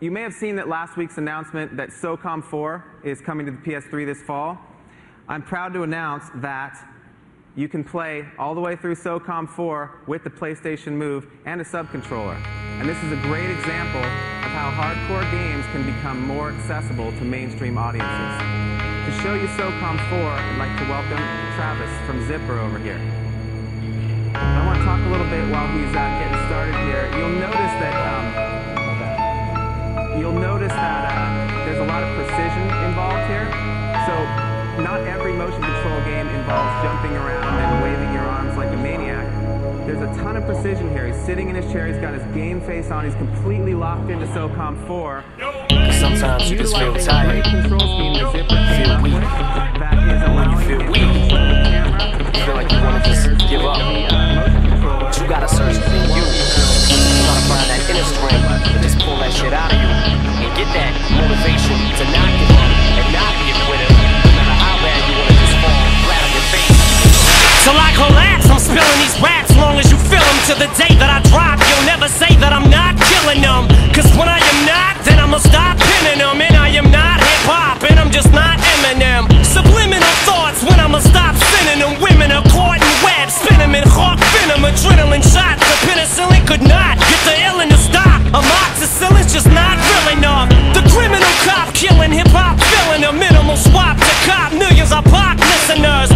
you may have seen that last week's announcement that SOCOM 4 is coming to the PS3 this fall. I'm proud to announce that you can play all the way through SOCOM 4 with the PlayStation Move and a subcontroller. And this is a great example of how hardcore games can become more accessible to mainstream audiences. To show you SOCOM 4, I'd like to welcome Travis from Zipper over here. I want to talk a little bit while he's uh, getting started here. You'll notice that um, you'll notice that uh, there's a lot of precision involved here. So not every motion control game involves jumping around and waving your arms like a maniac. There's a ton of precision here. He's sitting in his chair, he's got his game face on, he's completely locked into SOCOM 4. Sometimes you just feel tired. Till I collapse, I'm spilling these raps long as you feel them. To the day that I drop, you'll never say that I'm not killing them. Cause when I am not, then I'ma stop pinning them. And I am not hip hop, and I'm just not Eminem. Subliminal thoughts when I'ma stop sending them. Women are caught in webs, spin them in hawk venom. Adrenaline shots, the penicillin could not get the illin to stop. Amoxicillin's just not real enough. The criminal cop killing hip hop, filling a minimal swap to cop millions of pop listeners.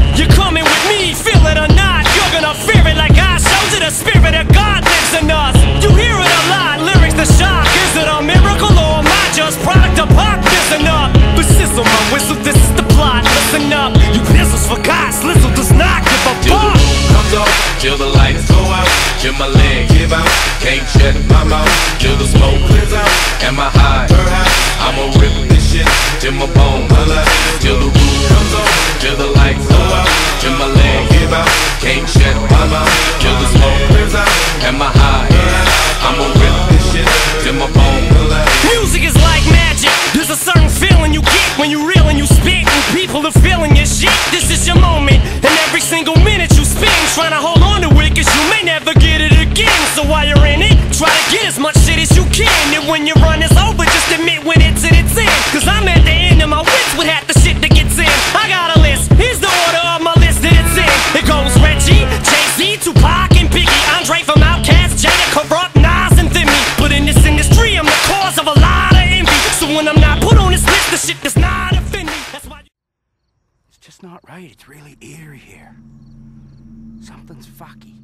Till my leg give out, can't shut my mouth, till the smoke. Clears out, and my high, I'ma rip this shit till my bones, till the roof comes off, till the lights go out, till my leg give out, can't shut my mouth, till the smoke. Clears out, and my high, I'ma rip this shit till my bones. Music is like magic. There's a certain feeling you get when you reel and you spit, and people are feeling never get it again. So while you're in it, try to get as much shit as you can. And when your run is over, just admit when it's in its end. Cause I'm at the end of my wits with half the shit that gets in. I got a list, here's the order of my list that it's in. It goes Reggie, Jay-Z, Tupac, and Biggie. Andre from Outkast, Jada, Kurupt, Nas, and Thimmy. But in this industry, I'm the cause of a lot of envy. So when I'm not put on this list, the shit does not offend me. That's why. It's just not right. It's really eerie here. Something's fucky.